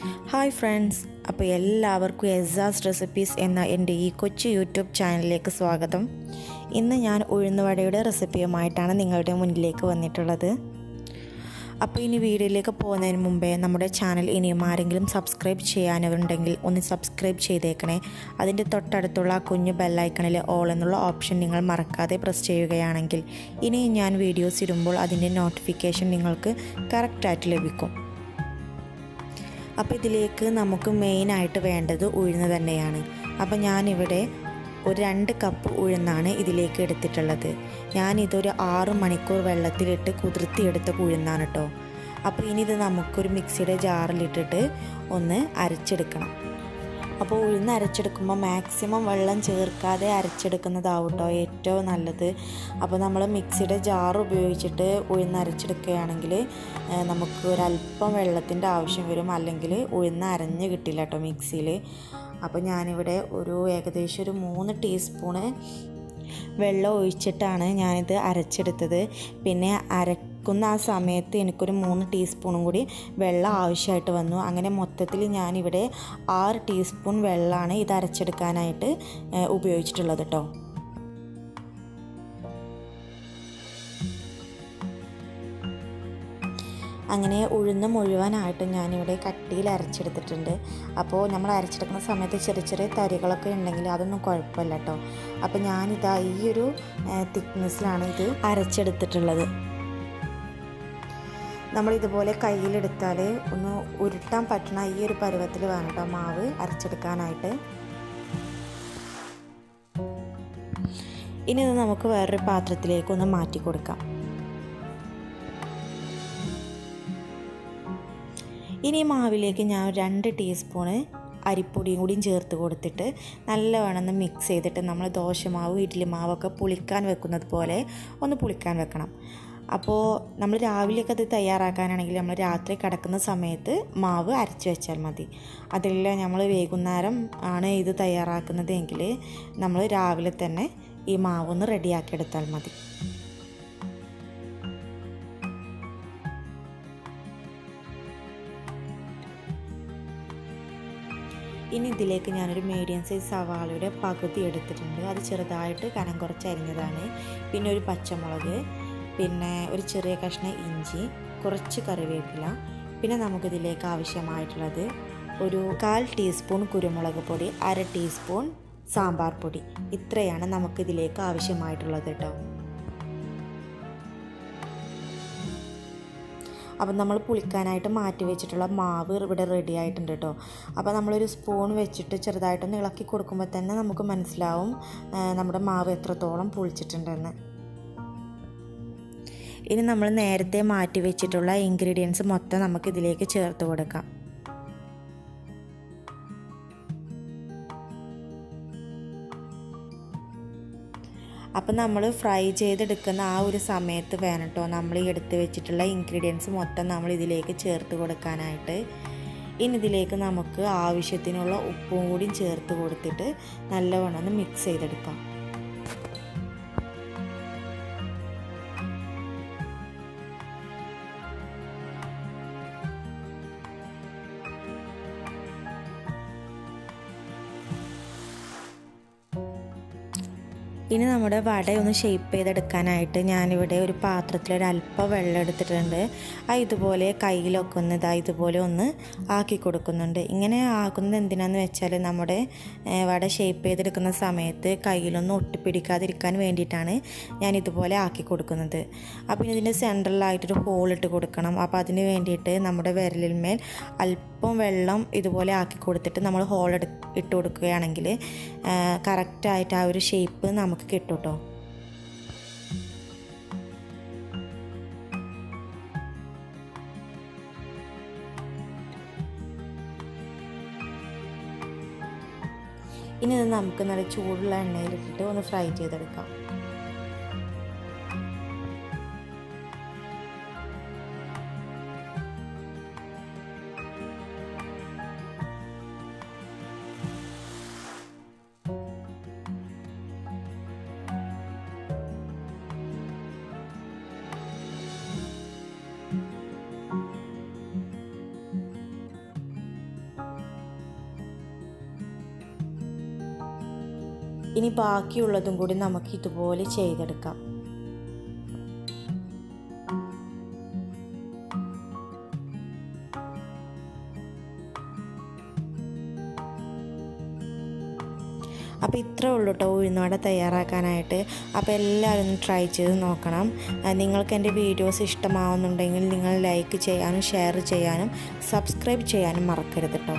Hi friends അപ്പോൾ എല്ലാവർക്കും എസാസ് recipes എന്ന എന്റെ ഈ കൊച്ചു യൂട്യൂബ് ചാനലിലേക്ക് സ്വാഗതം. ഇന്ന് ഞാൻ ഉഴുന്നുവടയുടെ റെസിപ്പിയുമായിട്ടാണ് നിങ്ങളുടെ മുന്നിലേക്ക് വന്നിട്ടുള്ളത്. അപ്പോൾ ഇനി വീഡിയോയിലേക്ക് പോകുന്നതിന് മുമ്പേ നമ്മുടെ ചാനൽ ഇനിയും ആരെങ്കിലും സബ്സ്ക്രൈബ് ചെയ്യാനുണ്ടെങ്കിൽ ഒന്ന് സബ്സ്ക്രൈബ് ചെയ്തേക്കണേ. അതിന്റെ തൊട്ടടുത്തുള്ള ആ കുഞ്ഞു ബെല്ലൈക്കണിൽ ഓൾ എന്നുള്ള ഓപ്ഷൻ നിങ്ങൾ മറക്കാതെ പ്രസ് ചെയ്യുകയാണെങ്കിൽ ഇനിയും ഞാൻ വീഡിയോസ് ഇടുമ്പോൾ അതിന്റെ നോട്ടിഫിക്കേഷൻ നിങ്ങൾക്ക് കറക്റ്റായിട്ട് ലഭിക്കും. അപ്പോൾ ഇതിലേക്ക് നമുക്ക് മെയിനായിട്ട് വേണ്ടത് ഉഴുന്ന് തന്നെയാണ്. അപ്പോൾ ഞാനിവിടെ ഒരു രണ്ട് കപ്പ് ഉഴുന്നാണ് ഇതിലേക്ക് എടുത്തിട്ടുള്ളത്. ഞാനിതൊരു ആറ് മണിക്കൂർ വെള്ളത്തിലിട്ട് കുതിർത്തിയെടുത്ത ഉഴുന്നാണ് കേട്ടോ അപ്പോൾ ഇനി ഇത് നമുക്കൊരു മിക്സിയുടെ ജാറിലിട്ടിട്ട് ഒന്ന് അരച്ചെടുക്കണം. അപ്പോൾ ഉഴുന്ന് അരച്ചെടുക്കുമ്പോൾ മാക്സിമം വെള്ളം ചേർക്കാതെ അരച്ചെടുക്കുന്നതാവും കേട്ടോ ഏറ്റവും നല്ലത്. അപ്പോൾ നമ്മൾ മിക്സിയുടെ ജാർ ഉപയോഗിച്ചിട്ട് ഉഴുന്ന് അരച്ചെടുക്കുകയാണെങ്കിൽ നമുക്ക് ഒരല്പം വെള്ളത്തിന്റെ ആവശ്യം വരും. അല്ലെങ്കിൽ ഉഴുന്ന് അരഞ്ഞ് കിട്ടില്ല കേട്ടോ മിക്സിയിൽ അപ്പോൾ ഞാനിവിടെ ഒരു ഏകദേശം ഒരു മൂന്ന് ടീസ്പൂണ് വെള്ളം ഒഴിച്ചിട്ടാണ് ഞാനിത് അരച്ചെടുത്തത്. പിന്നെ അരക്കുന്ന ആ സമയത്ത് എനിക്കൊരു മൂന്ന് ടീസ്പൂണും കൂടി വെള്ളം ആവശ്യമായിട്ട് വന്നു. അങ്ങനെ മൊത്തത്തിൽ ഞാനിവിടെ ആറ് ടീസ്പൂൺ വെള്ളമാണ് ഇത് അരച്ചെടുക്കാനായിട്ട് ഉപയോഗിച്ചിട്ടുള്ളത് കേട്ടോ അങ്ങനെ ഉഴുന്ന് മുഴുവനായിട്ട് ഞാനിവിടെ കട്ടിയിൽ അരച്ചെടുത്തിട്ടുണ്ട്. അപ്പോൾ നമ്മൾ അരച്ചെടുക്കുന്ന സമയത്ത് ചെറിയ ചെറിയ തരികളൊക്കെ ഉണ്ടെങ്കിൽ അതൊന്നും കുഴപ്പമില്ല കേട്ടോ അപ്പോൾ ഞാനിതാ ഈ ഒരു തിക്നെസ്സിലാണ് ഇത് അരച്ചെടുത്തിട്ടുള്ളത്. നമ്മളിതുപോലെ കയ്യിലെടുത്താൽ ഒന്ന് ഉരുട്ടാൻ പറ്റണ ഈ ഒരു പരുവത്തിൽ വേണം മാവ് അരച്ചെടുക്കാനായിട്ട്. ഇനി നമുക്ക് വേറൊരു പാത്രത്തിലേക്ക് ഒന്ന് മാറ്റി കൊടുക്കാം. ഇനി മാവിലേക്ക് ഞാൻ രണ്ട് ടീസ്പൂണ് അരിപ്പൊടിയും കൂടിയും ചേർത്ത് കൊടുത്തിട്ട് നല്ലവണ്ണം മിക്സ് ചെയ്തിട്ട് നമ്മൾ ദോശമാവ് ഇഡ്ഡലി മാവൊക്കെ പുളിക്കാൻ വെക്കുന്നത് പോലെ ഒന്ന് പുളിക്കാൻ വെക്കണം. അപ്പോൾ നമ്മൾ രാവിലെയൊക്കെ അത് തയ്യാറാക്കാനാണെങ്കിൽ നമ്മൾ രാത്രി കിടക്കുന്ന സമയത്ത് മാവ് അരച്ച് വെച്ചാൽ മതി. അതില്ല നമ്മൾ വൈകുന്നേരം ആണ് ഇത് തയ്യാറാക്കുന്നത് എങ്കിൽ നമ്മൾ രാവിലെ തന്നെ ഈ മാവ് ഒന്ന് റെഡിയാക്കി എടുത്താൽ മതി. ഇനി ഇതിലേക്ക് ഞാനൊരു മീഡിയം സൈസ് സവാളയുടെ പകുതി എടുത്തിട്ടുണ്ട്. അത് ചെറുതായിട്ട് കനം കുറച്ച് അരിഞ്ഞതാണ്. പിന്നെ ഒരു പച്ചമുളക് പിന്നെ ഒരു ചെറിയ കഷ്ണം ഇഞ്ചി കുറച്ച് കറിവേപ്പില പിന്നെ നമുക്കിതിലേക്ക് ആവശ്യമായിട്ടുള്ളത് ഒരു കാൽ ടീസ്പൂൺ കുരുമുളക് പൊടി അര ടീസ്പൂൺ സാമ്പാർ പൊടി. ഇത്രയാണ് നമുക്കിതിലേക്ക് ആവശ്യമായിട്ടുള്ളത് കേട്ടോ. അപ്പം നമ്മൾ പുളിക്കാനായിട്ട് മാറ്റി വെച്ചിട്ടുള്ള മാവ് ഇവിടെ റെഡി ആയിട്ടുണ്ട് കേട്ടോ. അപ്പോൾ നമ്മളൊരു സ്പൂൺ വെച്ചിട്ട് ചെറുതായിട്ടൊന്ന് ഇളക്കി കൊടുക്കുമ്പോൾ തന്നെ നമുക്ക് മനസ്സിലാവും നമ്മുടെ മാവ് എത്രത്തോളം പുളിച്ചിട്ടുണ്ടെന്ന്. ഇനി നമ്മൾ നേരത്തെ മാറ്റി വെച്ചിട്ടുള്ള ഇൻഗ്രീഡിയൻസ് മൊത്തം നമുക്ക് ഇതിലേക്ക് ചേർത്ത് കൊടുക്കാം. അപ്പം നമ്മൾ ഫ്രൈ ചെയ്തെടുക്കുന്ന ആ ഒരു സമയത്ത് വേണം കേട്ടോ നമ്മൾ എടുത്ത് വെച്ചിട്ടുള്ള ഇൻഗ്രീഡിയൻസ് മൊത്തം നമ്മൾ ഇതിലേക്ക് ചേർത്ത് കൊടുക്കാനായിട്ട്. ഇനി ഇതിലേക്ക് നമുക്ക് ആവശ്യത്തിനുള്ള ഉപ്പും കൂടി ചേർത്ത് കൊടുത്തിട്ട് നല്ലവണ്ണം ഒന്ന് മിക്സ് ചെയ്തെടുക്കാം. ഇനി നമ്മുടെ വട ഒന്ന് ഷേപ്പ് ചെയ്തെടുക്കാനായിട്ട് ഞാനിവിടെ ഒരു പാത്രത്തിൽ ഒരു അല്പം വെള്ളം എടുത്തിട്ടുണ്ട്. ആ ഇതുപോലെ കയ്യിലൊക്കെ ഒന്ന് ഇതാ ഇതുപോലെ ഒന്ന് ആക്കി കൊടുക്കുന്നുണ്ട്. ഇങ്ങനെ ആക്കുന്നത് എന്തിനാന്ന് വെച്ചാൽ നമ്മുടെ വട ഷേപ്പ് ചെയ്തെടുക്കുന്ന സമയത്ത് കയ്യിലൊന്നും ഒട്ടിപ്പിടിക്കാതിരിക്കാൻ വേണ്ടിയിട്ടാണ് ഞാൻ ഇതുപോലെ ആക്കി കൊടുക്കുന്നത്. അപ്പോൾ ഇതിന്റെ സെൻട്രലായിട്ടൊരു ഹോൾ ഇട്ട് കൊടുക്കണം. അപ്പോൾ അതിന് വേണ്ടിയിട്ട് നമ്മുടെ വിരലിന്മേൽ അല്പം വെള്ളം ഇതുപോലെ ആക്കി കൊടുത്തിട്ട് നമ്മൾ ഹോൾ ഇട്ട് കൊടുക്കുകയാണെങ്കിൽ കറക്റ്റായിട്ട് ആ ഒരു ഷേപ്പ് നമുക്ക് കിട്ടും കേട്ടോ ഇനി നമുക്ക് നല്ല ചൂടുള്ള എണ്ണയിലിട്ടിട്ട് ഒന്ന് ഫ്രൈ ചെയ്തെടുക്കാം. ഇനി ബാക്കിയുള്ളതും കൂടി നമുക്ക് ഇതുപോലെ ചെയ്തെടുക്കാം. അപ്പോൾ ഇത്രേ ഉള്ളൂ കേട്ടോ ഉഴുന്നുവട തയ്യാറാക്കാനായിട്ട്. അപ്പോൾ എല്ലാവരും ട്രൈ ചെയ്ത് നോക്കണം. നിങ്ങൾക്ക് എന്റെ വീഡിയോസ് ഇഷ്ടമാവുന്നുണ്ടെങ്കിൽ നിങ്ങൾ ലൈക്ക് ചെയ്യാനും ഷെയർ ചെയ്യാനും സബ്സ്ക്രൈബ് ചെയ്യാനും മറക്കരുത് കേട്ടോ